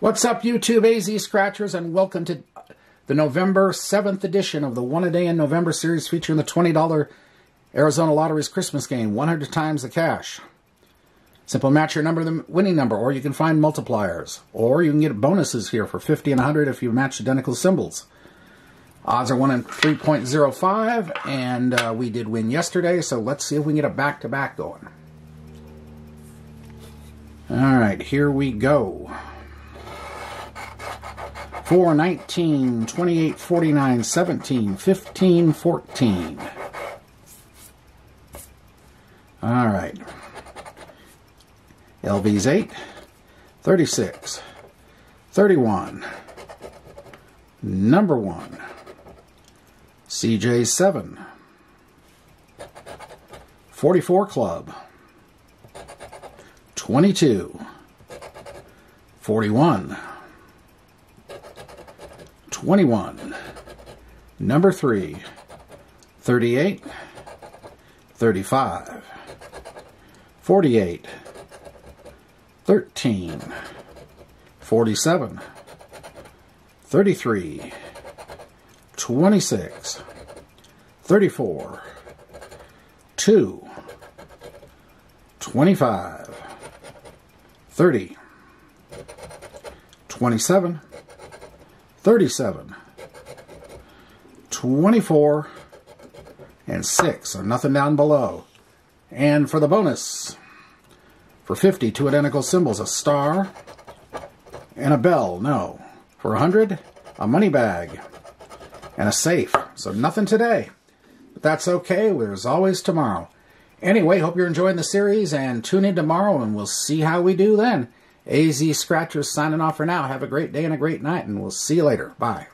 What's up, YouTube AZ Scratchers, and welcome to the November 7th edition of the One A Day in November series featuring the $20 Arizona Lottery's Christmas game, 100 times the cash. Simple match your number the winning number, or you can find multipliers, or you can get bonuses here for 50 and 100 if you match identical symbols. Odds are 1 in 3.05, and uh, we did win yesterday, so let's see if we can get a back-to-back -back going. All right, here we go. 4, 19, 28, 49, 17, 15, 14. All right. LV's 8, 36, 31, number 1, CJ 7, 44 Club, 22, 41, 21, number 3, 38, 35, 48, 13, 47, 33, 26, 34, 2, 25, 30, 27, 37, 24, and 6. So nothing down below. And for the bonus, for 50, two identical symbols, a star and a bell. No. For 100, a money bag and a safe. So nothing today. But that's okay. There's always tomorrow. Anyway, hope you're enjoying the series and tune in tomorrow and we'll see how we do then. AZ Scratchers signing off for now. Have a great day and a great night, and we'll see you later. Bye.